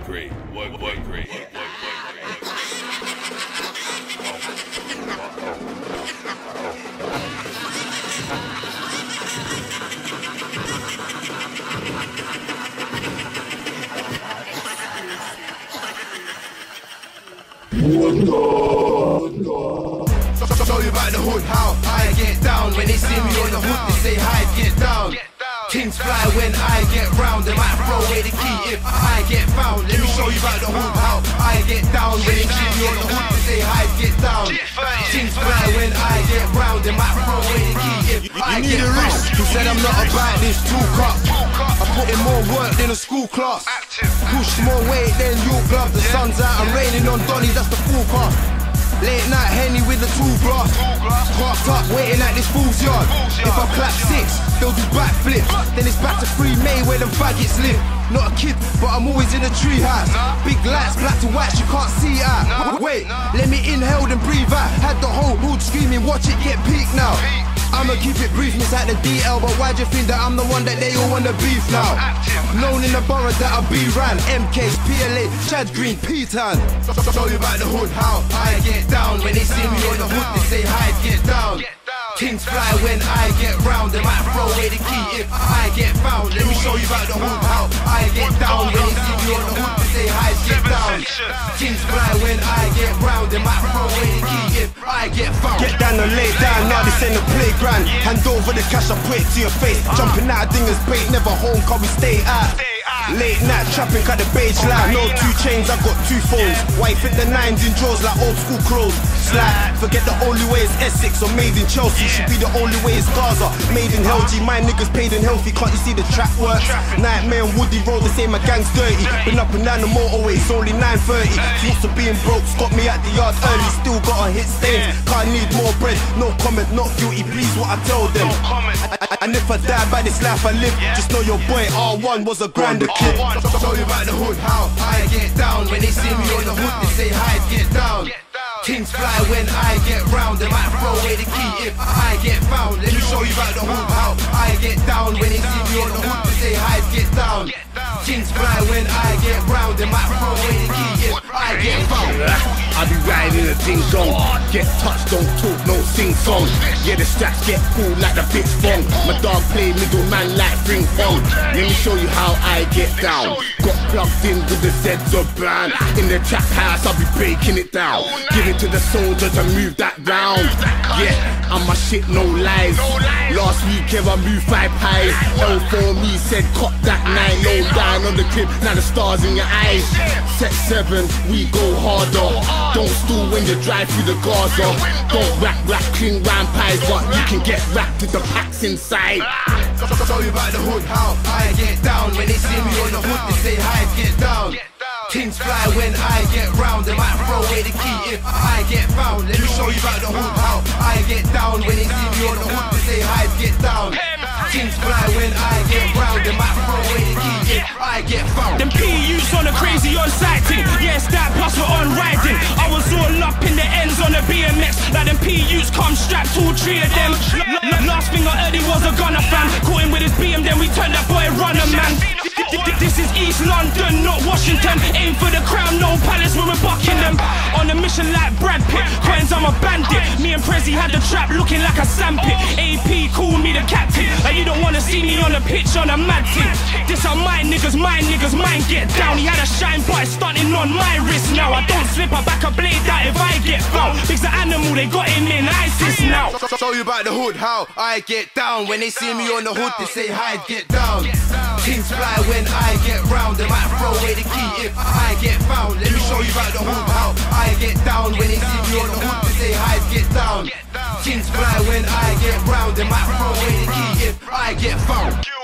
work great, work work great, work work great. Show you about the hood, how I get down. When they see me on the hood, they say hi, get down. Kings fly when I get round. They might throw away the key if I get found. Let me show you about the hood, how I get down. When they see me on the hood, they say hi, get down. Kings fly when I get round. They might throw away the key if I get found. He said I'm not about this two cup. I put in more work than a school class. Push more weight than you glove. The sun's out, I'm raining on Donny, that's the full car. Late night Henny with the two glass. Parked up, waiting at this fool's yard. If I clap six, they'll do backflips. Then it's back to free May where them faggots live. Not a kid, but I'm always in a tree house. Big lights, black to white, you can't see out. Wait, let me inhale and breathe out. Had the whole hood screaming, watch it get peak now. I'ma keep it brief, miss out the DL, but why do you think that I'm the one that they all wanna beef now? Known in the borough that I be ran, MKs, PLA, Chad Green, P-Town. Show you about the hood, how I get down. When they see me on the hood, they say hi, get down. Kings fly when I get round, they might throw away the key if I get found. Let me show you about the hood, how I get down. When they this a playground. Hand over the cash, I put it to your face. Jumping out of dingers bait, never home, cause we stay out. Late night trapping, cut the beige line. No two chains, I got two phones. White fit the nines in drawers like old school clothes. Slide, forget the only way is Essex or made in Chelsea. Should be the only way is Gaza. Made in Hell G, my niggas paid in healthy. Can't you see the trap works? Nightmare and Woody Road, they say my gang's dirty. Been up and down the motorway, it's only 9.30. Used to being broke, got me at the yard early. Still got a hit stains. Can't need more bread, no comment, not guilty. Please, what I tell them. I- I- And if I die by this life I live, just know your boy R1 was a grander kid. Show you about the hood, how I get down. When they see me on the hood, they say hi, get down. Kings fly when I get round. They might throw away the key if I get found. Let me show you about the hood, how I get down. When they see me on the hood, they say hi, get down. Kings fly when I get round. They might throw away the key if Get touched, don't talk, no sing song. Yeah, the straps get cool like the bitch bong. My dog play middleman like ring pong. Let me show you how I get down. Got plugged in with the Zeds of brand. In the trap house, I'll be breaking it down. Give it to the soldiers to move that round. Yeah, I'm my shit, no lies. Last week, I moved five pies. L for me said, cut that nine. Low down on the crib, now the stars in your eyes. Set seven, we go harder. Don't stool when you drive through the Gaza. Don't rap, rap, clean round pies, but you can get wrapped with the packs inside. Show you about the hood, how I get down. When they see me on the hood, they say hi, get down. Kings fly when I get round. They might throw away the key if I get found. Let me show you about the hood, how I get down. When they see me on the hood, they say hi, get down. Kings fly A crazy on sighting. Yes, that plus we're on riding. I was all up in the ends on the BMX. Like them PUs come strapped, all three of them. L- last thing I heard he was a gunner fan. Caught him with his BM, then we turned that boy runner man. London, not Washington. Aim for the crown, no palace we're bucking them. On a mission like Brad Pitt, Coinz I'm a bandit. Me and Prezi had the trap looking like a sandpit. AP call me the captain. Like you don't wanna see me on the pitch on a mad thing. This are my niggas, my niggas, mine get down. He had a shine boy stunting on my wrist now. I don't slip, I back a blade out if I get found. Big's the animal, they got him in ISIS now. Show you about the hood, how I get down. When they see me on the hood, they say hi, get down. Kings fly when I get round. They might throw away the key if I get found. Let me show you about the hood, how I get down. When they see me on the hood, they say hi, get down. Kings fly when I get round. They might throw away the key if I get found.